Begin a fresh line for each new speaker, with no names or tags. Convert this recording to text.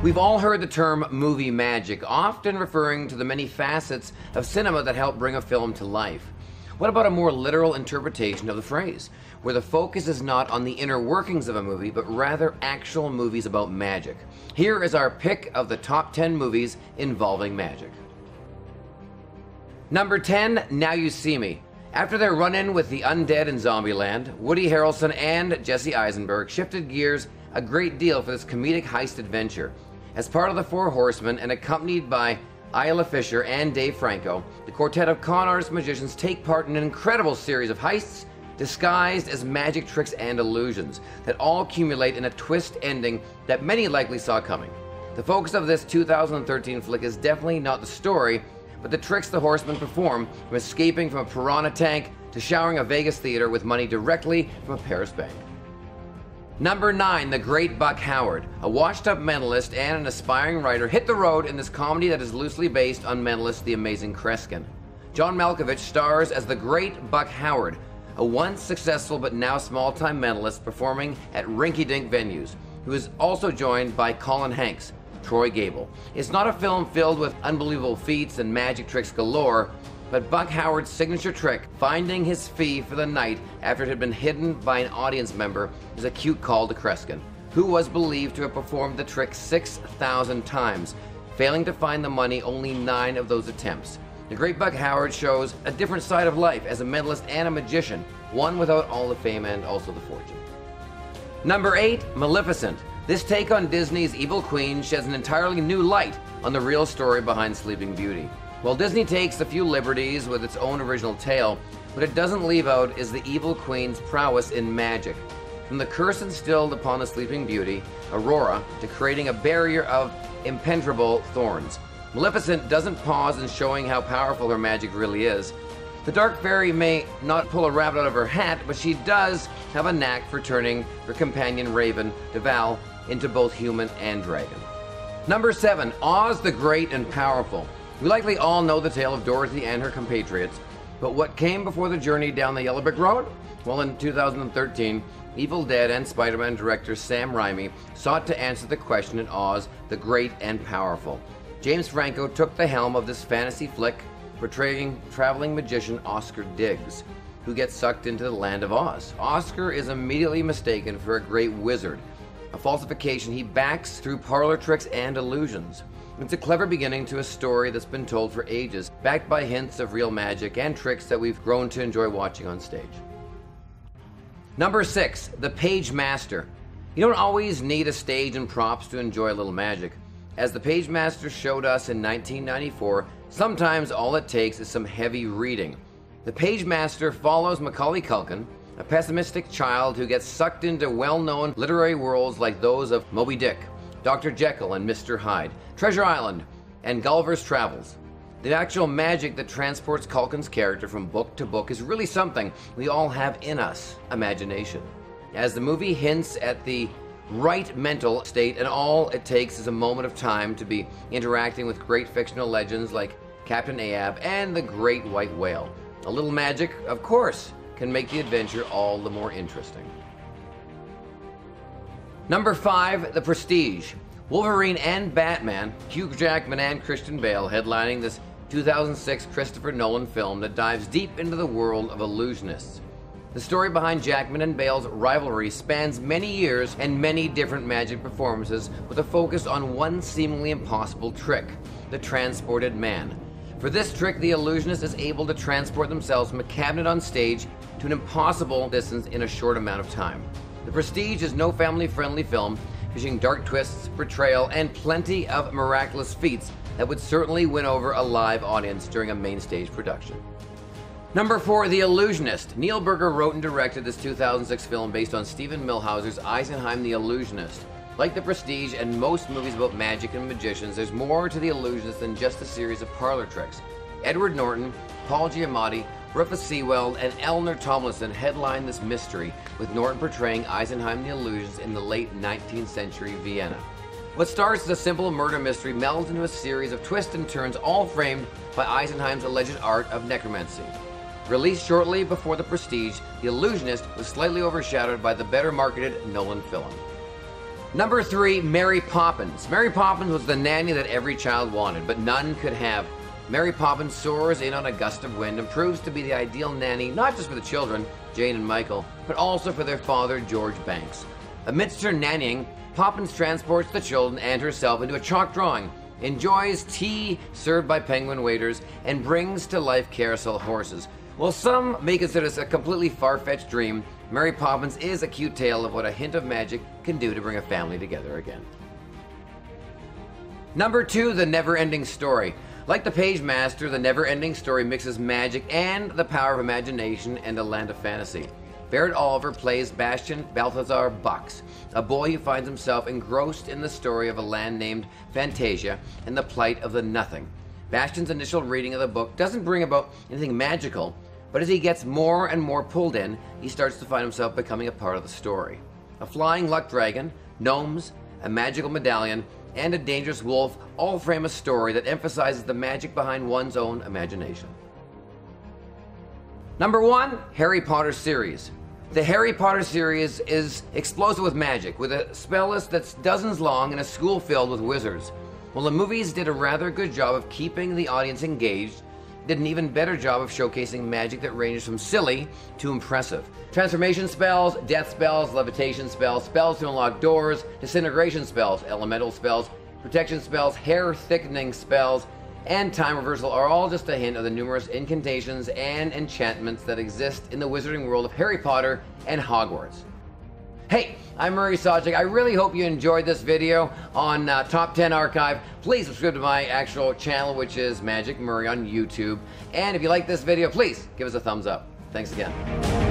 We've all heard the term movie magic, often referring to the many facets of cinema that help bring a film to life. What about a more literal interpretation of the phrase, where the focus is not on the inner workings of a movie, but rather actual movies about magic? Here is our pick of the top 10 movies involving magic. Number 10, Now You See Me. After their run in with the undead in Zombieland, Woody Harrelson and Jesse Eisenberg shifted gears a great deal for this comedic heist adventure. As part of the Four Horsemen and accompanied by Isla Fisher and Dave Franco, the quartet of con artist magicians take part in an incredible series of heists disguised as magic tricks and illusions that all accumulate in a twist ending that many likely saw coming. The focus of this 2013 flick is definitely not the story, but the tricks the horsemen perform from escaping from a piranha tank to showering a Vegas theater with money directly from a Paris bank. Number 9, The Great Buck Howard. A washed up mentalist and an aspiring writer hit the road in this comedy that is loosely based on mentalist The Amazing Kreskin. John Malkovich stars as the Great Buck Howard, a once successful but now small time mentalist performing at rinky dink venues, who is also joined by Colin Hanks, Troy Gable. It's not a film filled with unbelievable feats and magic tricks galore, but Buck Howard's signature trick, finding his fee for the night after it had been hidden by an audience member, is a cute call to Kreskin, who was believed to have performed the trick 6,000 times, failing to find the money only nine of those attempts. The great Buck Howard shows a different side of life as a mentalist and a magician, one without all the fame and also the fortune. Number 8, Maleficent. This take on Disney's Evil Queen sheds an entirely new light on the real story behind Sleeping Beauty. While Disney takes a few liberties with its own original tale, what it doesn't leave out is the evil queen's prowess in magic. From the curse instilled upon the Sleeping Beauty, Aurora, to creating a barrier of impenetrable thorns. Maleficent doesn't pause in showing how powerful her magic really is. The Dark Fairy may not pull a rabbit out of her hat, but she does have a knack for turning her companion Raven, Diaval, into both human and dragon. Number 7, Oz the Great and Powerful. We likely all know the tale of Dorothy and her compatriots, but what came before the journey down the Yellow Brick Road? Well, in 2013, Evil Dead and Spider Man director Sam Raimi sought to answer the question in Oz, the Great and Powerful. James Franco took the helm of this fantasy flick, portraying traveling magician Oscar Diggs, who gets sucked into the land of Oz. Oscar is immediately mistaken for a great wizard, a falsification he backs through parlor tricks and illusions. It's a clever beginning to a story that's been told for ages, backed by hints of real magic and tricks that we've grown to enjoy watching on stage. Number six, The Pagemaster. You don't always need a stage and props to enjoy a little magic. As The Pagemaster showed us in 1994, sometimes all it takes is some heavy reading. The Pagemaster follows Macaulay Culkin, a pessimistic child who gets sucked into well known literary worlds like those of Moby Dick, Dr. Jekyll and Mr. Hyde, Treasure Island, and Gulliver's Travels. The actual magic that transports Culkin's character from book to book is really something we all have in us imagination. As the movie hints at the right mental state, and all it takes is a moment of time to be interacting with great fictional legends like Captain Ahab and the Great White Whale. A little magic, of course, can make the adventure all the more interesting. Number five, The Prestige. Wolverine and Batman, Hugh Jackman and Christian Bale headlining this 2006 Christopher Nolan film that dives deep into the world of illusionists. The story behind Jackman and Bale's rivalry spans many years and many different magic performances with a focus on one seemingly impossible trick the transported man. For this trick, the illusionist is able to transport themselves from a cabinet on stage to an impossible distance in a short amount of time. The Prestige is no family friendly film, featuring dark twists, betrayal, and plenty of miraculous feats that would certainly win over a live audience during a main stage production. Number 4, The Illusionist. Neil Burger wrote and directed this 2006 film based on Steven Millhauser's Eisenheim the Illusionist. Like The Prestige and most movies about magic and magicians, there's more to The Illusionist than just a series of parlor tricks. Edward Norton, Paul Giamatti, Rufus Sewell and Eleanor Tomlinson headline this mystery, with Norton portraying Eisenheim the Illusions in the late 19th century Vienna. What starts as a simple murder mystery melds into a series of twists and turns, all framed by Eisenheim's alleged art of necromancy. Released shortly before The Prestige, The Illusionist was slightly overshadowed by the better marketed Nolan film. Number three, Mary Poppins. Mary Poppins was the nanny that every child wanted, but none could have. Mary Poppins soars in on a gust of wind and proves to be the ideal nanny not just for the children, Jane and Michael, but also for their father, George Banks. Amidst her nannying, Poppins transports the children and herself into a chalk drawing, enjoys tea served by penguin waiters, and brings to life carousel horses. While some may consider this a completely far fetched dream, Mary Poppins is a cute tale of what a hint of magic can do to bring a family together again. Number two, The Never Ending Story. Like the Pagemaster, the never ending story mixes magic and the power of imagination and a land of fantasy. Barrett Oliver plays Bastian Balthazar Bux, a boy who finds himself engrossed in the story of a land named Fantasia and the plight of the Nothing. Bastian's initial reading of the book doesn't bring about anything magical, but as he gets more and more pulled in, he starts to find himself becoming a part of the story. A flying luck dragon, gnomes, a magical medallion, and a dangerous wolf all frame a story that emphasizes the magic behind one's own imagination. Number one, Harry Potter series. The Harry Potter series is explosive with magic, with a spell list that's dozens long and a school filled with wizards. While the movies did a rather good job of keeping the audience engaged, did an even better job of showcasing magic that ranges from silly to impressive. Transformation spells, death spells, levitation spells, spells to unlock doors, disintegration spells, elemental spells, protection spells, hair thickening spells, and time reversal are all just a hint of the numerous incantations and enchantments that exist in the wizarding world of Harry Potter and Hogwarts. Hey, I'm Murray SawChuck. I really hope you enjoyed this video on uh, Top 10 Archive. Please subscribe to my actual channel, which is Magic Murray on YouTube. And if you like this video, please give us a thumbs up. Thanks again.